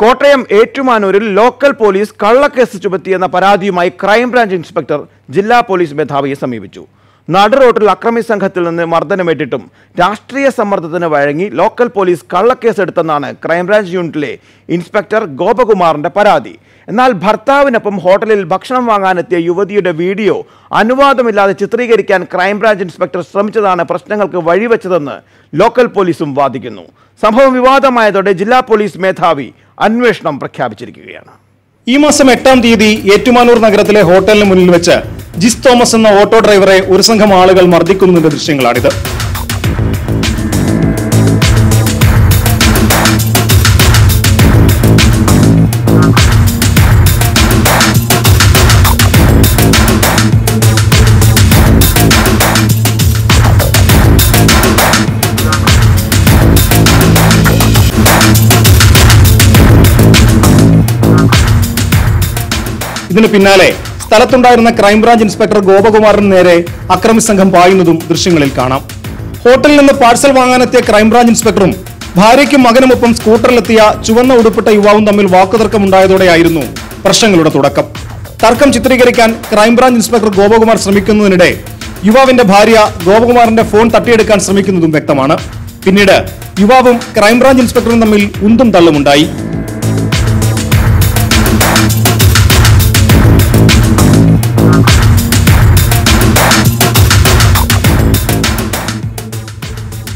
കോട്ടയം ഏറ്റുമാനൂരിൽ local police കള്ളക്കേസ് ചുമത്തിയെന്ന പരാതിയുമായി ക്രൈംബ്രാഞ്ച് ഇൻസ്പെക്ടർ ജില്ലാ പോലീസ് മേധാവിയെ സമീപിച്ചു. നടുറോട്ടിൽ അക്രമി സംഘത്തിൽ നിന്ന് മർദ്ദനമേറ്റിട്ടും രാഷ്ട്രീയ സമ്മർദ്ദത്തിന് വഴങ്ങി ലോക്കൽ പോലീസ് കള്ളക്കേസ് എടുത്തെന്നാണ് ക്രൈംബ്രാഞ്ച് യൂണിറ്റിലെ ഇൻസ്പെക്ടർ ഗോപകുമാറിന്റെ പരാതി. എന്നാൽ ഭർത്താവിനൊപ്പം ഹോട്ടലിൽ ഭക്ഷണം വാങ്ങാനെത്തിയ യുവതിയുടെ വീഡിയോ അനുവാദമില്ലാതെ ചിത്രീകരിക്കാൻ ക്രൈംബ്രാഞ്ച് ഇൻസ്പെക്ടർ ശ്രമിച്ചതാണ് പ്രശ്നങ്ങൾക്ക് വഴിവെച്ചതെന്ന് ലോക്കൽ പോലീസും വാദിക്കുന്നു. സംഭവം വിവാദമായതോടെ ജില്ലാ പോലീസ് മേധാവി അന്വേഷണം പ്രഖ്യാപിച്ചിരിക്കുകയാണ്. ഈ മാസം എട്ടാം തീയതി ഏറ്റുമാനൂർ നഗരത്തിലെ ഹോട്ടലിന് മുന്നിൽ വെച്ച് ജിസ് തോമസ് എന്ന ഓട്ടോ ഡ്രൈവറെ ഒരു സംഘം ആളുകൾ മർദ്ദിക്കുന്നതിന്റെ ദൃശ്യങ്ങളാണിത്. ഇതിന് പിന്നാലെ സ്ഥലത്തുണ്ടായിരുന്ന ക്രൈംബ്രാഞ്ച് ഇൻസ്പെക്ടർ ഗോപകുമാറിന് നേരെ അക്രമി സംഘം പായുന്നതും ദൃശ്യങ്ങളിൽ കാണാം. ഹോട്ടലിൽ നിന്ന് പാഴ്സൽ വാങ്ങാനെത്തിയ ക്രൈംബ്രാഞ്ച് ഇൻസ്പെക്ടറും ഭാര്യയ്ക്കും മകനുമൊപ്പം സ്കൂട്ടറിലെത്തിയ ചുവന്ന ഉടുപ്പിട്ട യുവാവും തമ്മിൽ വാക്കുതർക്കമുണ്ടായതോടെയായിരുന്നു പ്രശ്നങ്ങളുടെ തുടക്കം. തർക്കം ചിത്രീകരിക്കാൻ ക്രൈംബ്രാഞ്ച് ഇൻസ്പെക്ടർ ഗോപകുമാർ ശ്രമിക്കുന്നതിനിടെ യുവാവിന്റെ ഭാര്യ ഗോപകുമാറിന്റെ ഫോൺ തട്ടിയെടുക്കാൻ ശ്രമിക്കുന്നതും വ്യക്തമാണ്. പിന്നീട് യുവാവും ക്രൈംബ്രാഞ്ച് ഇൻസ്പെക്ടറും തമ്മിൽ ഉന്തും തള്ളുമുണ്ടായി.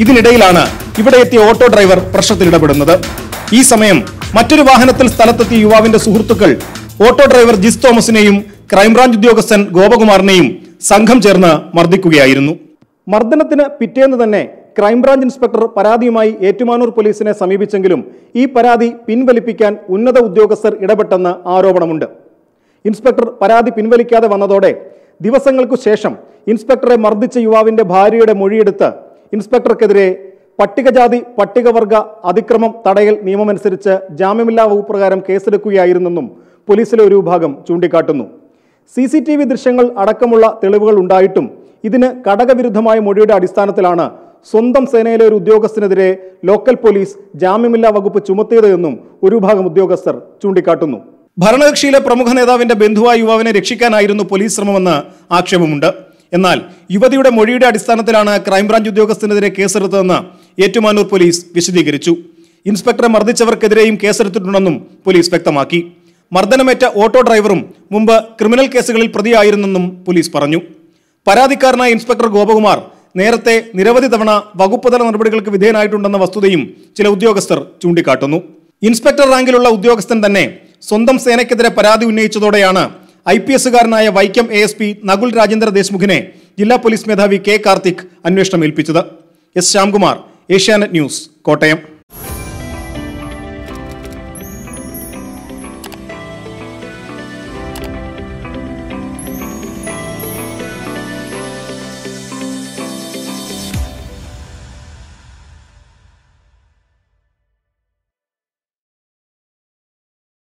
ഇതിനിടയിലാണ് ഇവിടെ എത്തിയ ഓട്ടോ ഡ്രൈവർ പ്രശ്നത്തിൽ ഇടപെടുന്നത്. ഈ സമയം മറ്റൊരു വാഹനത്തിൽ സ്ഥലത്തെത്തിയ യുവാവിന്റെ സുഹൃത്തുക്കൾ ഓട്ടോ ഡ്രൈവർ ജിസ് തോമസിനെയും ക്രൈംബ്രാഞ്ച് ഉദ്യോഗസ്ഥൻ ഗോപകുമാറിനെയും സംഘം ചേർന്ന് മർദ്ദിക്കുകയായിരുന്നു. മർദ്ദനത്തിന് പിറ്റേന്ന് തന്നെ ക്രൈംബ്രാഞ്ച് ഇൻസ്പെക്ടർ പരാതിയുമായി ഏറ്റുമാനൂർ പോലീസിനെ സമീപിച്ചെങ്കിലും ഈ പരാതി പിൻവലിപ്പിക്കാൻ ഉന്നത ഉദ്യോഗസ്ഥർ ഇടപെട്ടെന്ന് ആരോപണമുണ്ട്. ഇൻസ്പെക്ടർ പരാതി പിൻവലിക്കാതെ വന്നതോടെ ദിവസങ്ങൾക്കു ശേഷം ഇൻസ്പെക്ടറെ മർദ്ദിച്ച യുവാവിന്റെ ഭാര്യയുടെ മൊഴിയെടുത്ത് ഇൻസ്പെക്ടർക്കെതിരെ പട്ടികജാതി പട്ടികവർഗ അതിക്രമം തടയൽ നിയമമനുസരിച്ച് ജാമ്യമില്ലാ വകുപ്പ് പ്രകാരം കേസെടുക്കുകയായിരുന്നെന്നും പോലീസിലെ ഒരു വിഭാഗം ചൂണ്ടിക്കാട്ടുന്നു. സി സി ടി വി ദൃശ്യങ്ങൾ അടക്കമുള്ള തെളിവുകൾ ഉണ്ടായിട്ടും ഇതിന് ഘടകവിരുദ്ധമായ മൊഴിയുടെ അടിസ്ഥാനത്തിലാണ് സ്വന്തം സേനയിലെ ഒരു ഉദ്യോഗസ്ഥനെതിരെ ലോക്കൽ പോലീസ് ജാമ്യമില്ലാ വകുപ്പ് ചുമത്തിയത് എന്നും ഒരു വിഭാഗം ഉദ്യോഗസ്ഥർ ചൂണ്ടിക്കാട്ടുന്നു. ഭരണകക്ഷിയിലെ പ്രമുഖ നേതാവിന്റെ ബന്ധുവായ യുവാവിനെ രക്ഷിക്കാനായിരുന്നു പോലീസ് ശ്രമമെന്ന് ആക്ഷേപമുണ്ട്. എന്നാൽ യുവതിയുടെ മൊഴിയുടെ അടിസ്ഥാനത്തിലാണ് ക്രൈംബ്രാഞ്ച് ഉദ്യോഗസ്ഥനെതിരെ കേസെടുത്തതെന്ന് ഏറ്റുമാനൂർ പോലീസ് വിശദീകരിച്ചു. ഇൻസ്പെക്ടറെ മർദ്ദിച്ചവർക്കെതിരെയും കേസെടുത്തിട്ടുണ്ടെന്നും പോലീസ് വ്യക്തമാക്കി. മർദ്ദനമേറ്റ ഓട്ടോ ഡ്രൈവറും മുമ്പ് ക്രിമിനൽ കേസുകളിൽ പ്രതിയായിരുന്നെന്നും പോലീസ് പറഞ്ഞു. പരാതിക്കാരനായ ഇൻസ്പെക്ടർ ഗോപകുമാർ നേരത്തെ നിരവധി തവണ വകുപ്പുതല നടപടികൾക്ക് വിധേയനായിട്ടുണ്ടെന്ന വസ്തുതയും ചില ഉദ്യോഗസ്ഥർ ചൂണ്ടിക്കാട്ടുന്നു. ഇൻസ്പെക്ടർ റാങ്കിലുള്ള ഉദ്യോഗസ്ഥൻ തന്നെ സ്വന്തം സേനയ്ക്കെതിരെ പരാതി ഉന്നയിച്ചതോടെയാണ് I P എസുകാരനായ Vaikom A S P Nakul Rajendra ദേശ്മുഖിനെ ജില്ലാ പോലീസ് മേധാവി കെ കാർത്തിക് അന്വേഷണം ഏൽപ്പിച്ചത്. S Shyamkumar Asianet news Kottayam.